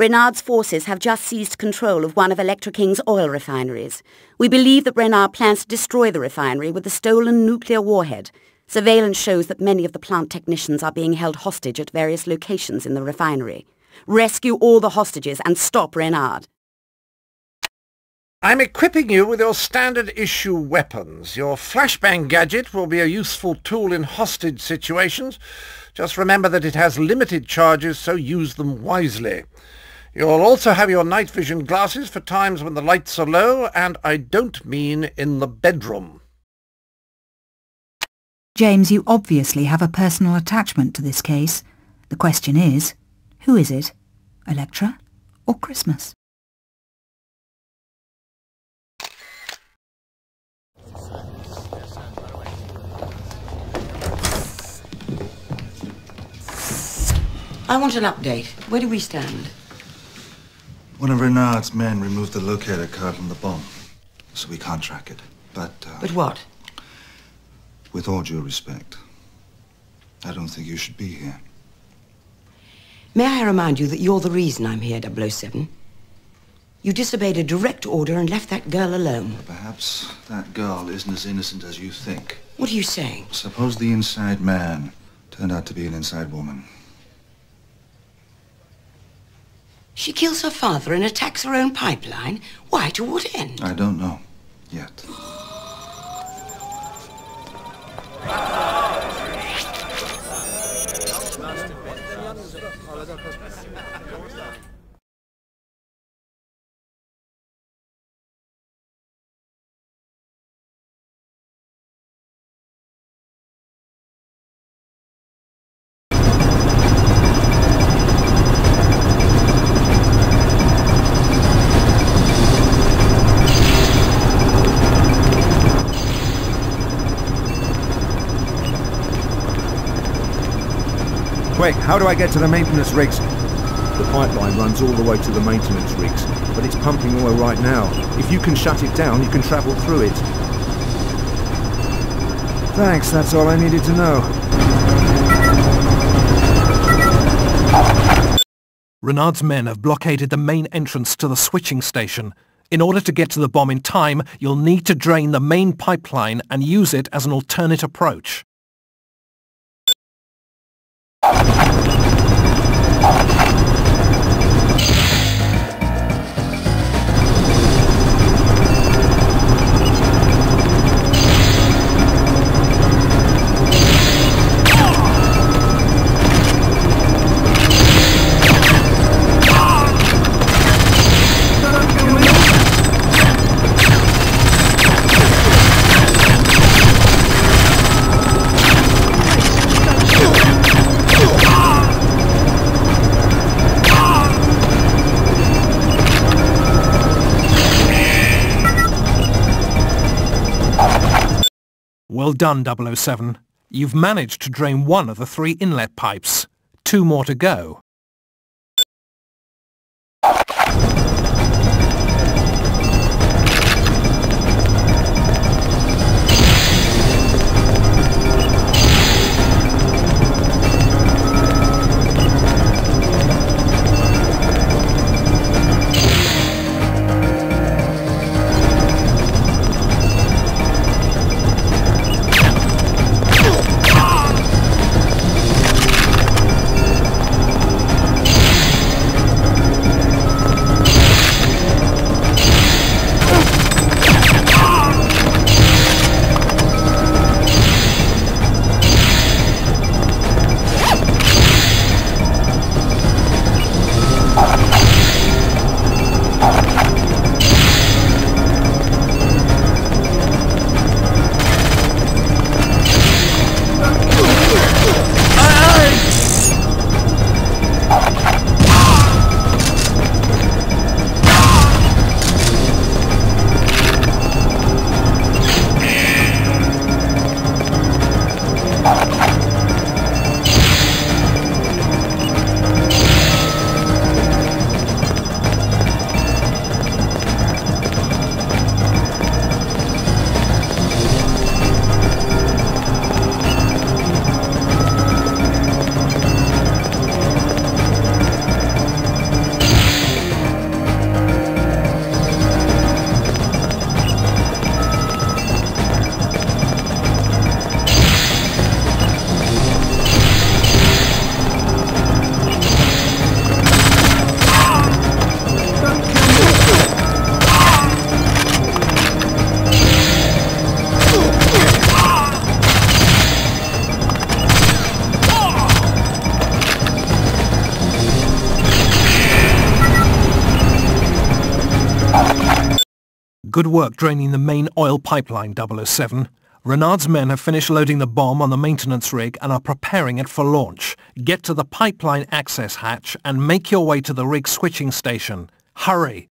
Renard's forces have just seized control of one of Elektra King's oil refineries. We believe that Renard plans to destroy the refinery with a stolen nuclear warhead. Surveillance shows that many of the plant technicians are being held hostage at various locations in the refinery. Rescue all the hostages and stop Renard. I'm equipping you with your standard issue weapons. Your flashbang gadget will be a useful tool in hostage situations. Just remember that it has limited charges, so use them wisely. You'll also have your night vision glasses for times when the lights are low, and I don't mean in the bedroom. James, you obviously have a personal attachment to this case. The question is, who is it? Elektra or Christmas? I want an update. Where do we stand? One of Renard's men removed the locator card from the bomb, so we can't track it. But, uh, But what? with all due respect, I don't think you should be here. May I remind you that you're the reason I'm here, 007? You disobeyed a direct order and left that girl alone. Perhaps that girl isn't as innocent as you think. What are you saying? Suppose the inside man turned out to be an inside woman. She kills her father and attacks her own pipeline? Why, to what end? I don't know yet. How do I get to the maintenance rigs? The pipeline runs all the way to the maintenance rigs, but it's pumping oil right now. If you can shut it down, you can travel through it. Thanks, that's all I needed to know. Renard's men have blockaded the main entrance to the switching station. In order to get to the bomb in time, you'll need to drain the main pipeline and use it as an alternate approach. Well done, 007. You've managed to drain one of the three inlet pipes. Two more to go. Good work draining the main oil pipeline, 007. Renard's men have finished loading the bomb on the maintenance rig and are preparing it for launch. Get to the pipeline access hatch and make your way to the rig switching station. Hurry!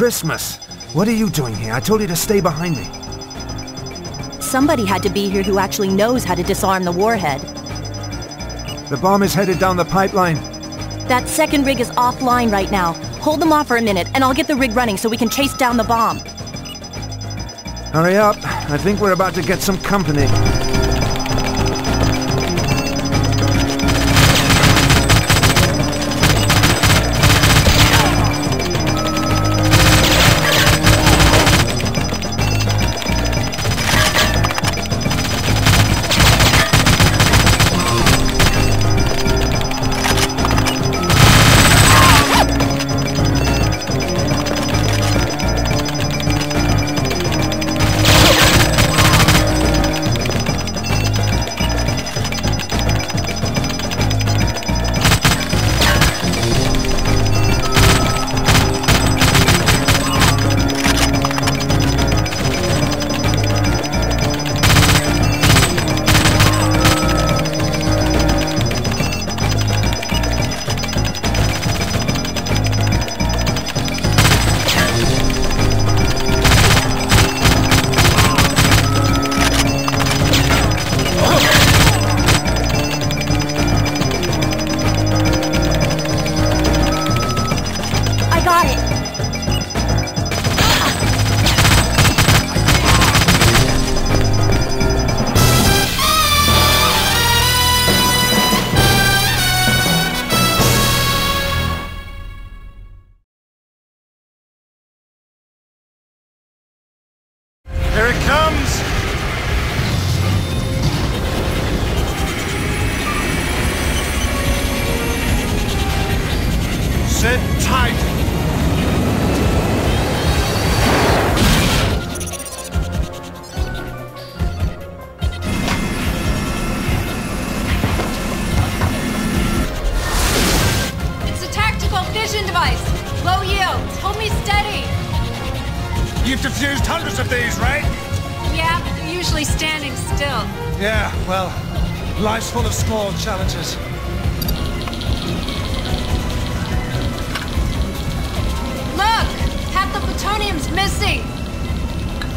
Christmas! What are you doing here? I told you to stay behind me. Somebody had to be here who actually knows how to disarm the warhead. The bomb is headed down the pipeline. That second rig is offline right now. Hold them off for a minute, and I'll get the rig running so we can chase down the bomb. Hurry up. I think we're about to get some company. Here it comes! Sit tight! It's a tactical fission device. Low yields. Hold me steady. You've defused hundreds of these, right? Yeah, but they're usually standing still. Yeah, well, life's full of small challenges. Look! Half the plutonium's missing.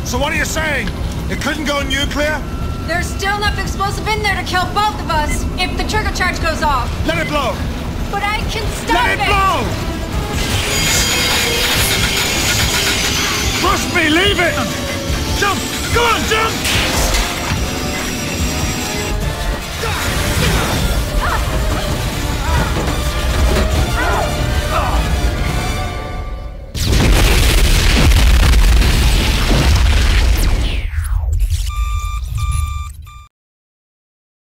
So what are you saying? It couldn't go nuclear? There's still enough explosive in there to kill both of us if the trigger charge goes off. Let it blow! But I can stop it! Let it blow! Trust me, leave it! Jump! Go on, jump!